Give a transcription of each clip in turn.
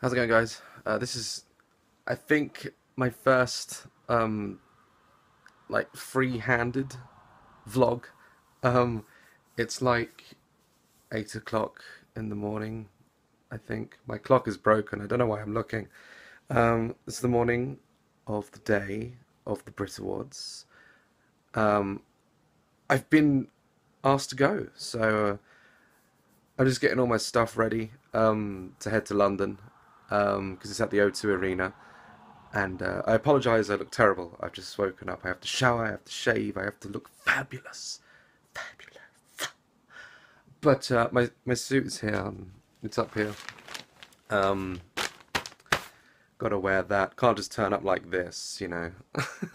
How's it going, guys? Uh, this is, I think, my first um, like free-handed vlog. Um, it's like eight o'clock in the morning. I think my clock is broken. I don't know why I'm looking. Um, it's the morning of the day of the Brit Awards. Um, I've been asked to go, so uh, I'm just getting all my stuff ready um, to head to London because um, it's at the O2 Arena. And uh, I apologise, I look terrible. I've just woken up. I have to shower, I have to shave, I have to look fabulous. Fabulous. But uh, my, my is here. Um, it's up here. Um, gotta wear that. Can't just turn up like this, you know.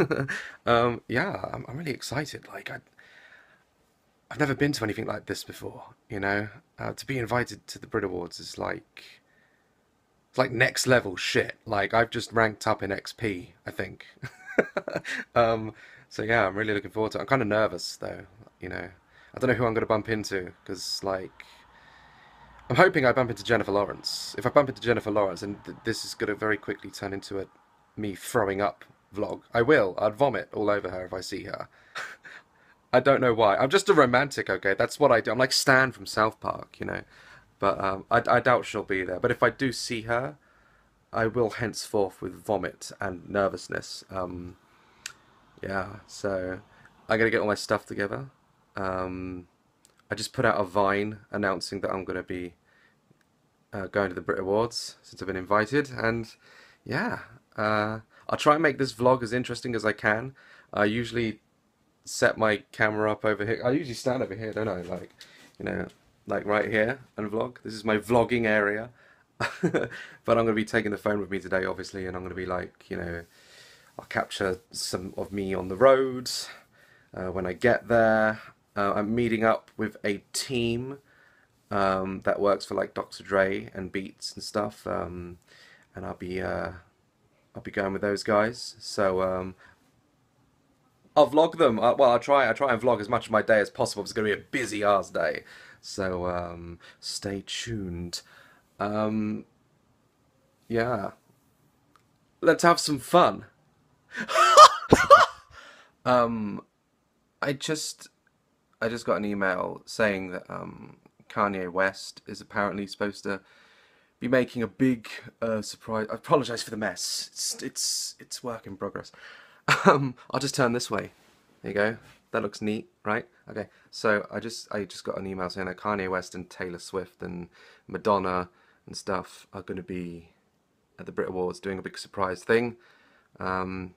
um, yeah, I'm, I'm really excited. Like, I, I've never been to anything like this before, you know. Uh, to be invited to the Brit Awards is like it's like next level shit. Like I've just ranked up in XP, I think. um, so yeah, I'm really looking forward to it. I'm kind of nervous though, you know. I don't know who I'm going to bump into because like I'm hoping I bump into Jennifer Lawrence. If I bump into Jennifer Lawrence, and th this is going to very quickly turn into a me throwing up vlog. I will. I'd vomit all over her if I see her. I don't know why. I'm just a romantic, okay? That's what I do. I'm like Stan from South Park, you know. But um, I, I doubt she'll be there. But if I do see her, I will henceforth with vomit and nervousness. Um, yeah, so I'm to get all my stuff together. Um, I just put out a Vine announcing that I'm going to be uh, going to the Brit Awards since I've been invited. And yeah, uh, I'll try and make this vlog as interesting as I can. I usually set my camera up over here. I usually stand over here, don't I? Like, you know, like right here and vlog. This is my vlogging area. but I'm going to be taking the phone with me today, obviously, and I'm going to be like, you know, I'll capture some of me on the roads uh, when I get there. Uh, I'm meeting up with a team um, that works for like Dr. Dre and Beats and stuff, um, and I'll be uh, I'll be going with those guys. So um, I'll vlog them. Uh, well, I'll try. I try and vlog as much of my day as possible. It's going to be a busy ass day. So um, stay tuned. Um, yeah. Let's have some fun. um, I just I just got an email saying that um, Kanye West is apparently supposed to be making a big uh, surprise. I apologize for the mess. It's it's it's work in progress. Um, I'll just turn this way. There you go. That looks neat, right? Okay, so I just I just got an email saying that Kanye West and Taylor Swift and Madonna and stuff are going to be at the Brit Awards doing a big surprise thing. Um,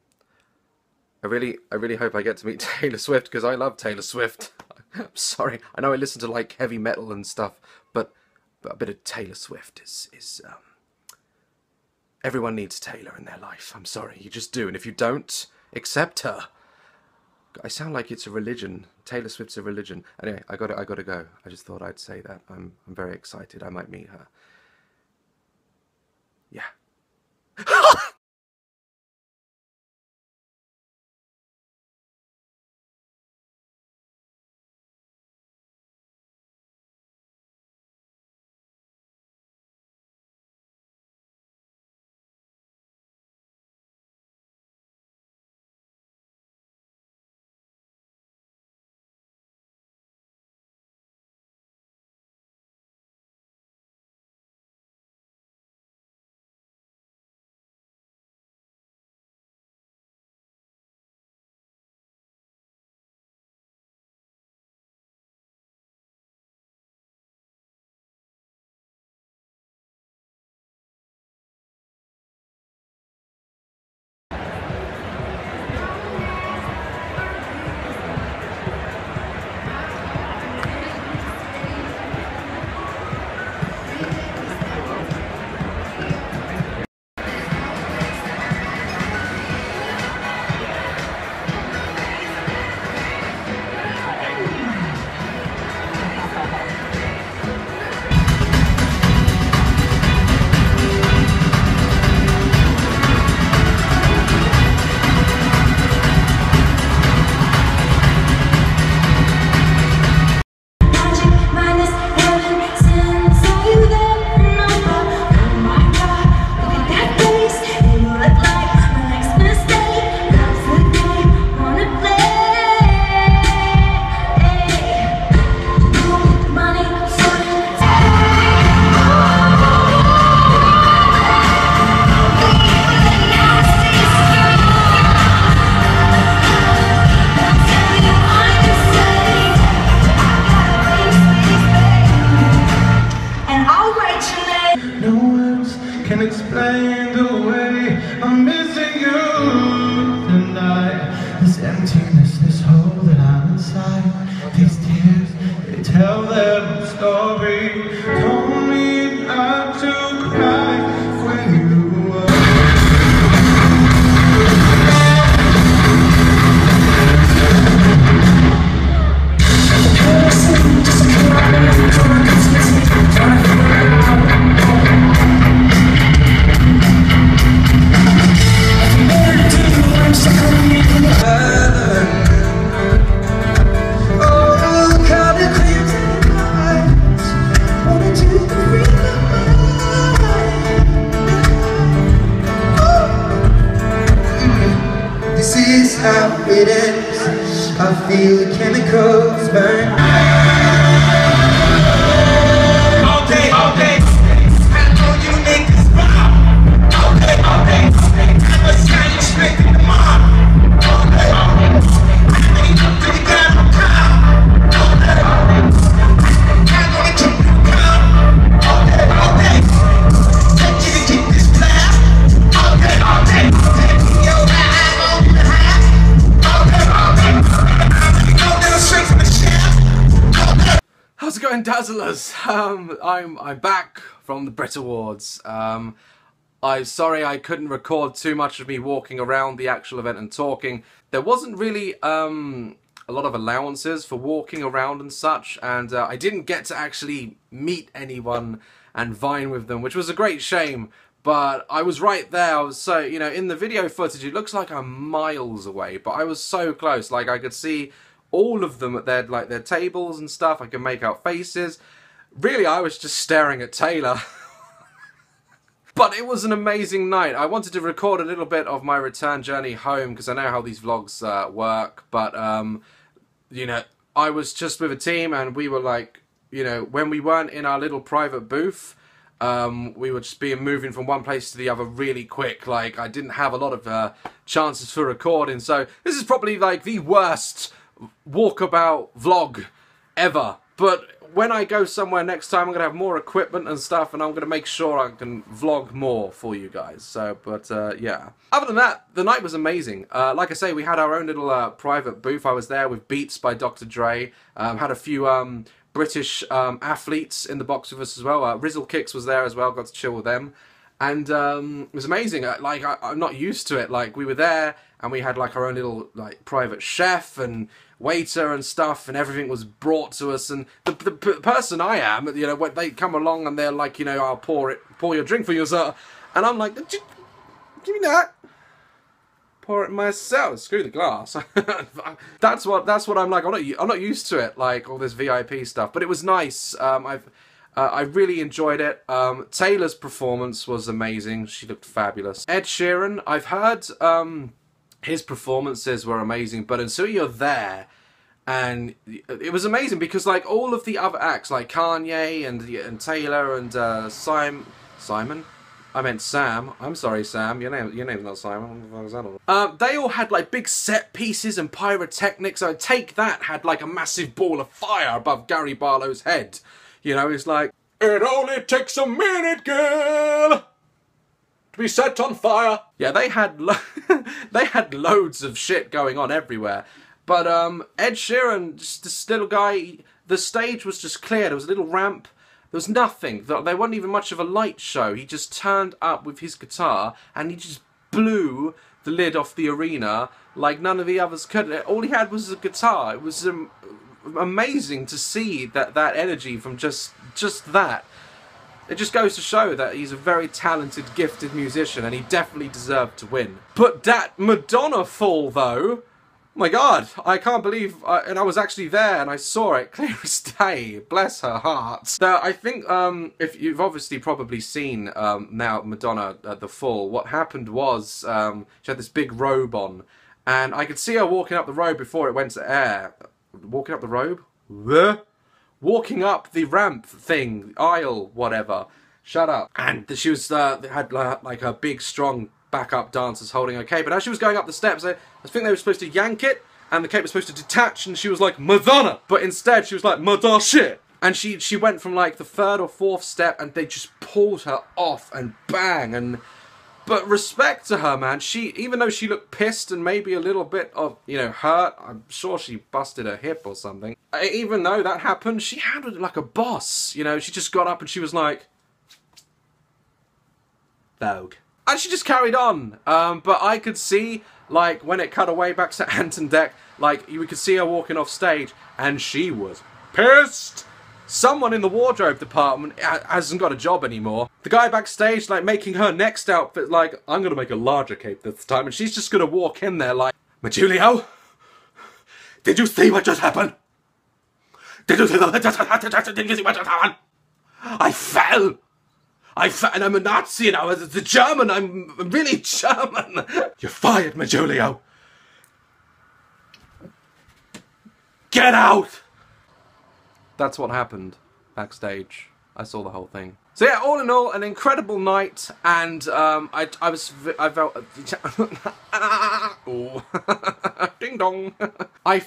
I really I really hope I get to meet Taylor Swift because I love Taylor Swift. I'm sorry, I know I listen to like heavy metal and stuff, but but a bit of Taylor Swift is is um, everyone needs Taylor in their life. I'm sorry, you just do, and if you don't, accept her. I sound like it's a religion. Taylor Swift's a religion. Anyway, I got I got to go. I just thought I'd say that. I'm I'm very excited. I might meet her. Yeah. can explain the way I'm missing you tonight. This emptiness, this hole that I'm inside. These tears, they tell their This is how it ends. I feel chemicals burn. Dazzlers? Um, I'm I'm back from the Brit Awards. Um, I'm sorry I couldn't record too much of me walking around the actual event and talking. There wasn't really um, a lot of allowances for walking around and such, and uh, I didn't get to actually meet anyone and vine with them, which was a great shame. But I was right there. I was so you know in the video footage, it looks like I'm miles away, but I was so close. Like I could see all of them at their like their tables and stuff. I could make out faces. Really, I was just staring at Taylor. but it was an amazing night. I wanted to record a little bit of my return journey home because I know how these vlogs uh, work. But um, you know, I was just with a team and we were like, you know, when we weren't in our little private booth. Um, we were just being moving from one place to the other really quick. Like I didn't have a lot of uh, chances for recording, so this is probably like the worst walkabout vlog ever. But when I go somewhere next time, I'm gonna have more equipment and stuff, and I'm gonna make sure I can vlog more for you guys. So, but uh, yeah. Other than that, the night was amazing. Uh, like I say, we had our own little uh, private booth. I was there with Beats by Dr. Dre. Um, had a few um, British um, athletes in the box with us as well. Uh, Rizzle Kicks was there as well. Got to chill with them and um, it was amazing. Uh, Like I, I'm not used to it. Like we were there, and we had like our own little like private chef and waiter and stuff, and everything was brought to us. And the, the p- person I am, you know, when they come along and they're like, you know, I'll pour it, pour your drink for you, sir. And I'm like, give me that. Pour it myself. Screw the glass. that's what. That's what I'm like. I'm not. I'm not used to it. Like all this VIP stuff. But it was nice. Um, I've. Uh, I really enjoyed it. Um, Taylor's performance was amazing. She looked fabulous. Ed Sheeran, I've heard um, his performances were amazing, but until you're there, and it was amazing because like all of the other acts, like Kanye and and Taylor and uh, Simon, Simon, I meant Sam. I'm sorry, Sam. Your name, your name's not Simon. What the fuck is that all? Uh, they all had like big set pieces and pyrotechnics. I Take That had like a massive ball of fire above Gary Barlow's head. You know, it's like it only takes a minute, girl to be set on fire. Yeah, they had lo- they had loads of shit going on everywhere. But um, Ed Sheeran, just this little guy, the stage was just clear. There was a little ramp. There was nothing. There wasn't even much of a light show. He just turned up with his guitar and he just blew the lid off the arena like none of the others could. All he had was a guitar. It was um, amazing to see that that energy from just just that. It just goes to show that he's a very talented, gifted musician, and he definitely deserved to win. But that Madonna fall, though, my God, I can't believe, I, and I was actually there and I saw it clear as day. Bless her heart. So I think um, if you've obviously probably seen um, now Madonna at the fall, what happened was um, she had this big robe on, and I could see her walking up the road before it went to air. Walking up the robe? Walking up the ramp thing, aisle, whatever. Shut up. And she was uh, had like her big, strong backup dancers holding her cape. And as she was going up the steps, I, I think they were supposed to yank it, and the cape was supposed to detach, and she was like Madonna. But instead, she was like Madonna shit. And she she went from like the third or fourth step, and they just pulled her off and bang and. But respect to her, man. She even though she looked pissed and maybe a little bit of you know hurt, I'm sure she busted her hip or something. Uh, Even though that happened, she handled it like a boss. You know, she just got up and she was like, Vogue. And she just carried on. Um, but I could see, like, when it cut away back to Ant and Dec, like, you could see her walking off stage, and she was pissed. Someone in the wardrobe department hasn't got a job anymore. The guy backstage, like, making her next outfit, like, I'm gonna make a larger cape this time, and she's just gonna walk in there, like, Majulio, did you see what just happened? Did you see what just happened? Did you see what just happened? I fell. I fell, and I'm a Nazi now. As a German, I'm really German. You're fired, Majulio. Get out. That's what happened backstage. I saw the whole thing. So yeah, all in all, an incredible night, and um, I, I was, I felt, ding dong. I,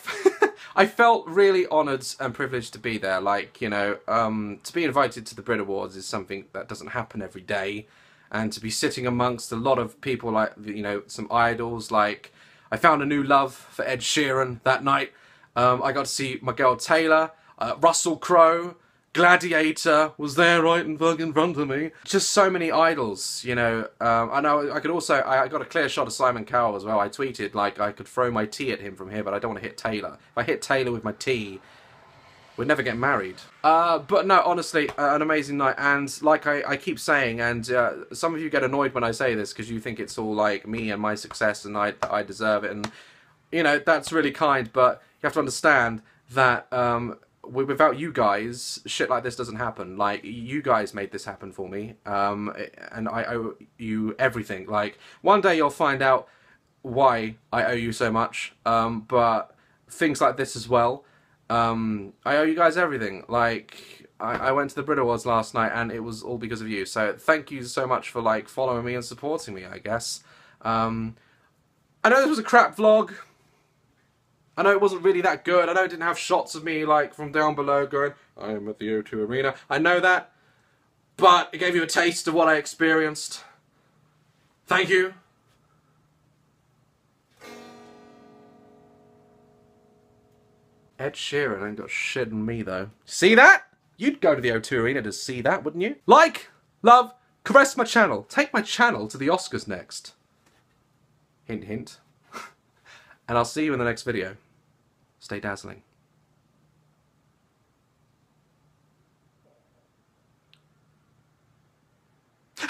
I felt really honoured and privileged to be there. Like you know, um, to be invited to the Brit Awards is something that doesn't happen every day, and to be sitting amongst a lot of people like you know some idols. Like I found a new love for Ed Sheeran that night. Um, I got to see my girl Taylor, uh, Russell Crowe. Gladiator was there right in fucking front of me. Just so many idols, you know. Um, I know I could also, I got a clear shot of Simon Cowell as well. I tweeted like I could throw my tea at him from here, but I don't want to hit Taylor. If I hit Taylor with my tea, we'd never get married. Uh, but no, honestly, uh, an amazing night. And like I, I keep saying, and uh, some of you get annoyed when I say this because you think it's all like me and my success and I, I deserve it. And, you know, that's really kind, but you have to understand that um, without you guys, shit like this doesn't happen. Like, you guys made this happen for me. Um, and I owe you everything. Like, one day you'll find out why I owe you so much. Um, but things like this as well. Um, I owe you guys everything. Like, I, I went to the Brit Awards last night, and it was all because of you. So thank you so much for like following me and supporting me. I guess. Um, I know this was a crap vlog. I know it wasn't really that good. I know it didn't have shots of me like from down below going, I am at the O2 Arena. I know that, but it gave you a taste of what I experienced. Thank you. Ed Sheeran ain't got shit on me though. See that? You'd go to the O2 Arena to see that, wouldn't you? Like, love, caress my channel. Take my channel to the Oscars next. Hint, hint. and I'll see you in the next video. Stay dazzling.